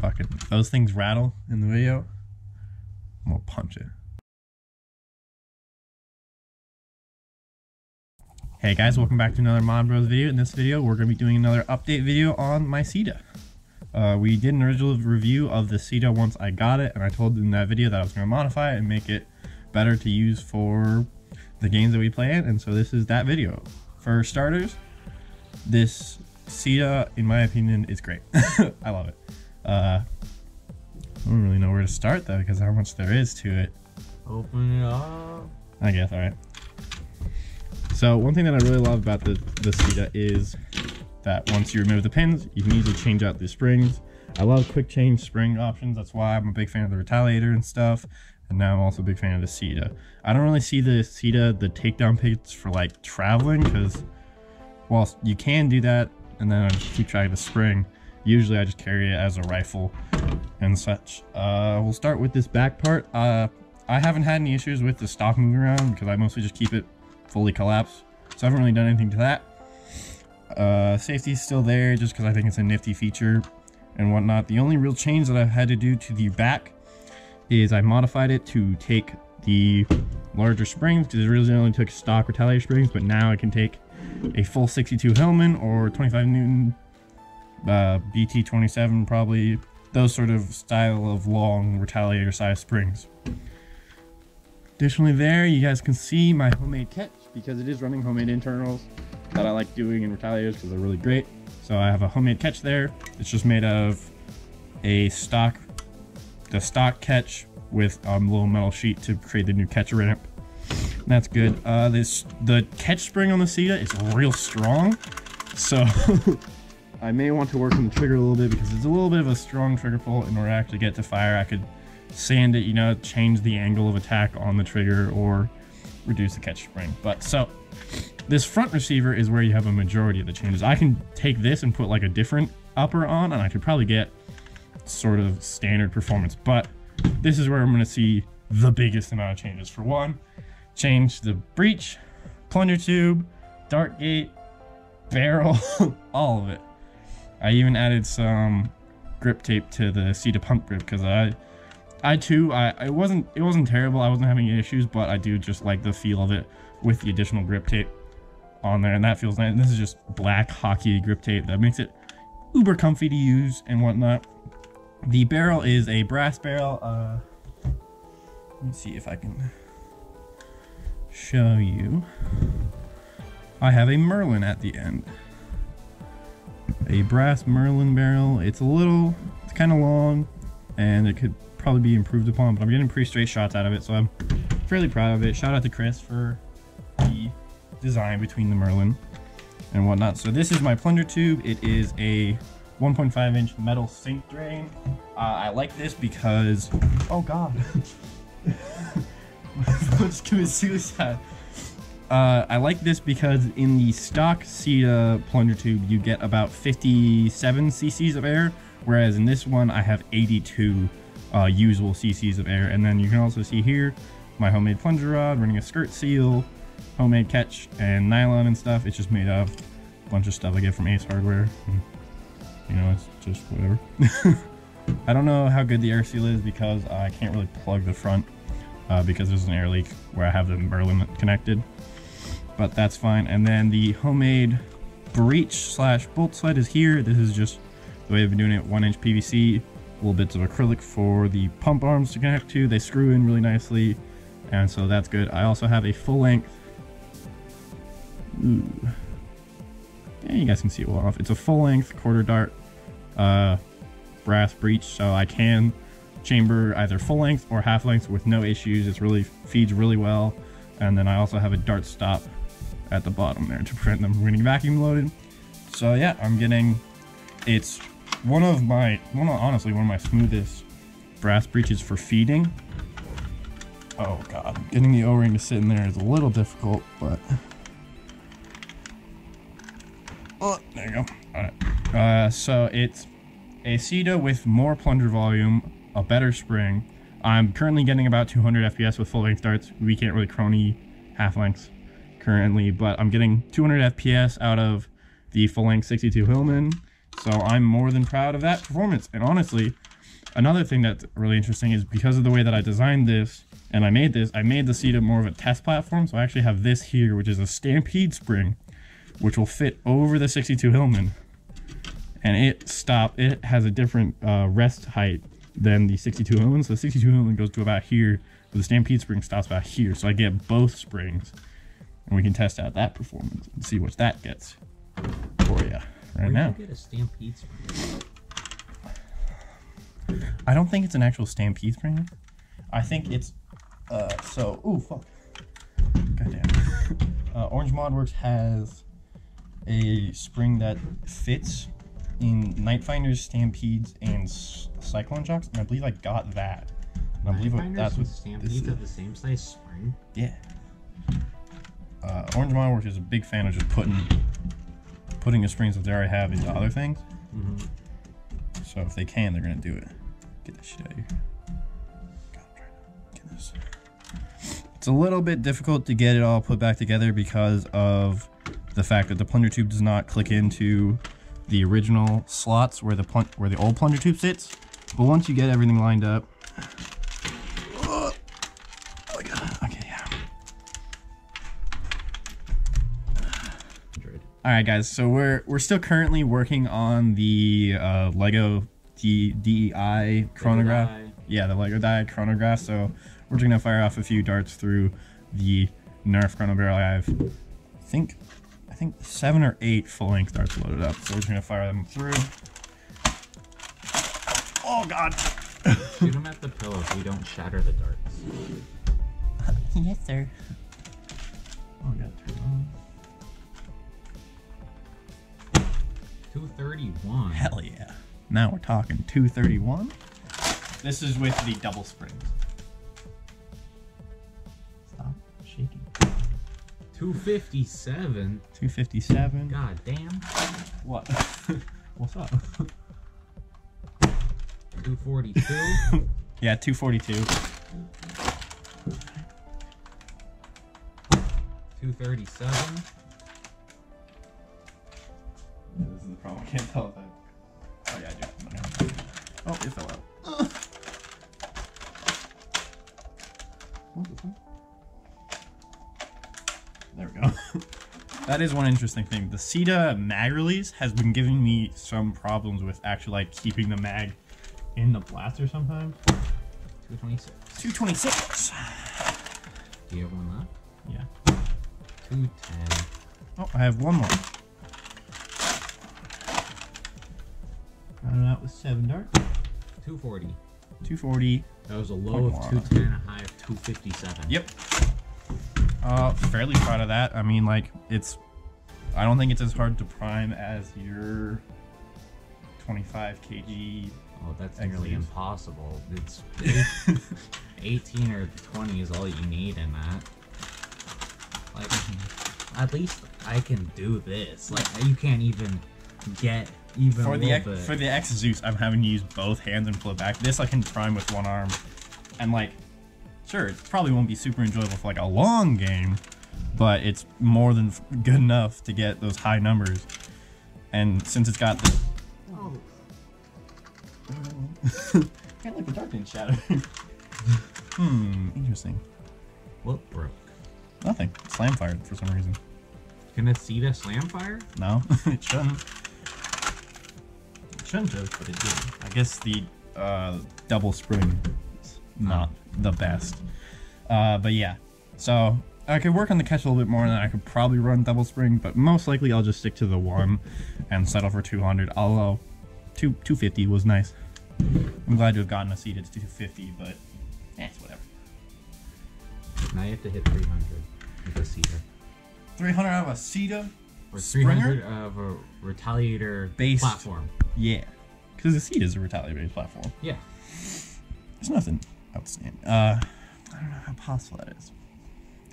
fucking those things rattle in the video, I'm gonna punch it. Hey guys, welcome back to another Mod Bros video. In this video, we're gonna be doing another update video on my Ceda. Uh, we did an original review of the Ceda once I got it, and I told in that video that I was gonna modify it and make it better to use for the games that we play in, and so this is that video. For starters, this Ceda, in my opinion, is great. I love it. Uh, I don't really know where to start though, because how much there is to it. Open it up. I guess, alright. So one thing that I really love about the, the Ceda is that once you remove the pins, you can easily change out the springs. I love quick change spring options. That's why I'm a big fan of the Retaliator and stuff. And now I'm also a big fan of the Ceda. I don't really see the Ceda, the takedown pits for like traveling because whilst you can do that and then I just keep track of the spring, usually I just carry it as a rifle and such. Uh, we'll start with this back part. Uh, I haven't had any issues with the stock moving around because I mostly just keep it fully collapsed. So I haven't really done anything to that. Uh, safety's still there just because I think it's a nifty feature and whatnot. The only real change that I've had to do to the back is I modified it to take the larger springs because it really only took stock retaliator springs, but now I can take a full 62 Hillman or 25 Newton uh, BT27 probably those sort of style of long retaliator size springs. Additionally there you guys can see my homemade catch because it is running homemade internals that I like doing in retaliators because they're really great. So I have a homemade catch there. It's just made of a stock, the stock catch with a um, little metal sheet to create the new catch ramp. That's good. Uh, this the catch spring on the Ceda is real strong, so I may want to work on the trigger a little bit because it's a little bit of a strong trigger pull in order to actually get to fire. I could sand it, you know, change the angle of attack on the trigger or reduce the catch spring. But so this front receiver is where you have a majority of the changes. I can take this and put like a different upper on and I could probably get sort of standard performance. But this is where I'm going to see the biggest amount of changes. For one, change the breech, plunger tube, dart gate, barrel, all of it. I even added some grip tape to the Ceda pump grip because I I too I it wasn't it wasn't terrible I wasn't having any issues but I do just like the feel of it with the additional grip tape on there and that feels nice. And this is just black hockey grip tape that makes it uber comfy to use and whatnot. The barrel is a brass barrel uh let me see if I can show you. I have a Merlin at the end a brass Merlin barrel. It's a little, it's kind of long and it could probably be improved upon, but I'm getting pretty straight shots out of it, so I'm fairly proud of it. Shout out to Chris for the design between the Merlin and whatnot. So this is my plunger tube. It is a 1.5 inch metal sink drain. Uh, I like this because, oh God. Let's commit suicide. Uh, I like this because in the stock Ceda plunger tube, you get about 57 cc's of air, whereas in this one, I have 82 uh, usable cc's of air. And then you can also see here my homemade plunger rod running a skirt seal, homemade catch, and nylon and stuff. It's just made of a bunch of stuff I get from Ace Hardware. And, you know, it's just whatever. I don't know how good the air seal is because I can't really plug the front uh, because there's an air leak where I have the Merlin connected but that's fine. And then the homemade breech slash bolt sled is here. This is just the way I've been doing it, one inch PVC, little bits of acrylic for the pump arms to connect to. They screw in really nicely, and so that's good. I also have a full length, ooh, yeah, you guys can see it well off. It's a full length quarter dart uh, brass breech, so I can chamber either full length or half length with no issues. It's really feeds really well. And then I also have a dart stop at the bottom there to prevent them from getting vacuum loaded. So yeah, I'm getting, it's one of my, one of, honestly, one of my smoothest brass breeches for feeding. Oh God, getting the O-ring to sit in there is a little difficult, but. Oh, there you go. All right. Uh, so it's a Ceda with more plunger volume, a better spring. I'm currently getting about 200 FPS with full length darts. We can't really chrono half lengths currently, but I'm getting 200 FPS out of the full length 62 Hillman. So I'm more than proud of that performance. And honestly, another thing that's really interesting is because of the way that I designed this and I made this, I made the Ceda more of a test platform. So I actually have this here, which is a Stampede spring, which will fit over the 62 Hillman. And it stop. It has a different uh, rest height than the 62 Hillman. So the 62 Hillman goes to about here, but the Stampede spring stops about here. So I get both springs, and we can test out that performance and see what that gets for you right Where'd now. you get a stampede spring? I don't think it's an actual stampede spring. I think it's uh so ooh fuck. Goddamn. uh, Orange Modworks has a spring that fits in Nightfinders, Stampedes, and Cyclone Shocks, and I believe I got that. And I believe what- that's what stampedes have the same size spring. Yeah. Uh, Orange Modworks is a big fan of just putting putting the springs that they already have into other things. Mm-hmm. So if they can, they're gonna do it. Get that shit out of here. God, I'm trying to get this. It's a little bit difficult to get it all put back together because of the fact that the plunger tube does not click into the original slots where the where the old plunger tube sits. But once you get everything lined up, All right, guys. So we're we're still currently working on the uh, Lego D- DEI chronograph. Yeah, the Lego die chronograph. So we're just gonna fire off a few darts through the Nerf chrono barrel. I have, I think, I think seven or eight full length darts loaded up. So we're just gonna fire them through. Oh God. Shoot them at the pillow so we don't shatter the darts. yes, sir. Oh God. 231. Hell yeah. Now we're talking 231. This is with the double springs. Stop shaking. 257. 257. God damn. What? What's up? 242. yeah, 242. 237. Problem. I can't tell if I. Oh, yeah, I do. Oh, it fell out. What the fuck? There we go. that is one interesting thing. The Ceda mag release has been giving me some problems with actually like keeping the mag in the blaster sometimes. 226. 226. Do you have one left? Yeah. 210. Oh, I have one more. Rounding out with seven darts. 240. 240. That was a low of 210 a high of 257. Yep. Uh, fairly proud of that. I mean, like, it's. I don't think it's as hard to prime as your 25 kg. Oh, that's Exes. nearly impossible. It's 18 or 20 is all you need in that. Like, at least I can do this. Like, you can't even get even For a the little X, bit. for the X Zeus, I'm having to use both hands and flip back. This I can prime with one arm, and like, sure, it probably won't be super enjoyable for like a long game, but it's more than good enough to get those high numbers. And since it's got the Oh, Can't let the dark didn't shatter. hmm, interesting. what broke? Nothing. Slam fired for some reason. Can it see the slam fire? No, it shouldn't. Shouldn't have, but it did. I guess the uh, double spring is not the best. Uh, but yeah, so I could work on the catch a little bit more, and then I could probably run double spring. But most likely, I'll just stick to the one and settle for 200. Although, two 250 was nice. I'm glad to have gotten a seat at 250, but eh, it's whatever. Now you have to hit 300 with a Ceda. 300 out of a Ceda? Or Springer? 300 of a retaliator Based. platform. Yeah. Because the seat is a retaliator platform. Yeah. There's nothing outstanding. Uh, I don't know how possible that is.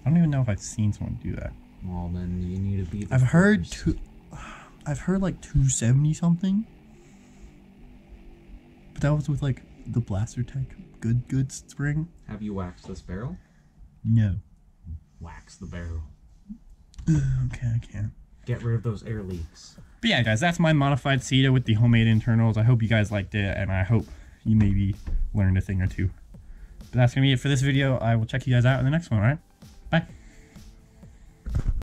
I don't even know if I've seen someone do that. Well, then you need to be. I've heard two. I've heard like 270 something. But that was with like the Blaster Tech good good spring. Have you waxed this barrel? No. Wax the barrel. Okay, I can't. Get rid of those air leaks. But yeah, guys, that's my modified Ceda with the homemade internals. I hope you guys liked it, and I hope you maybe learned a thing or two. But that's going to be it for this video. I will check you guys out in the next one, alright? Bye.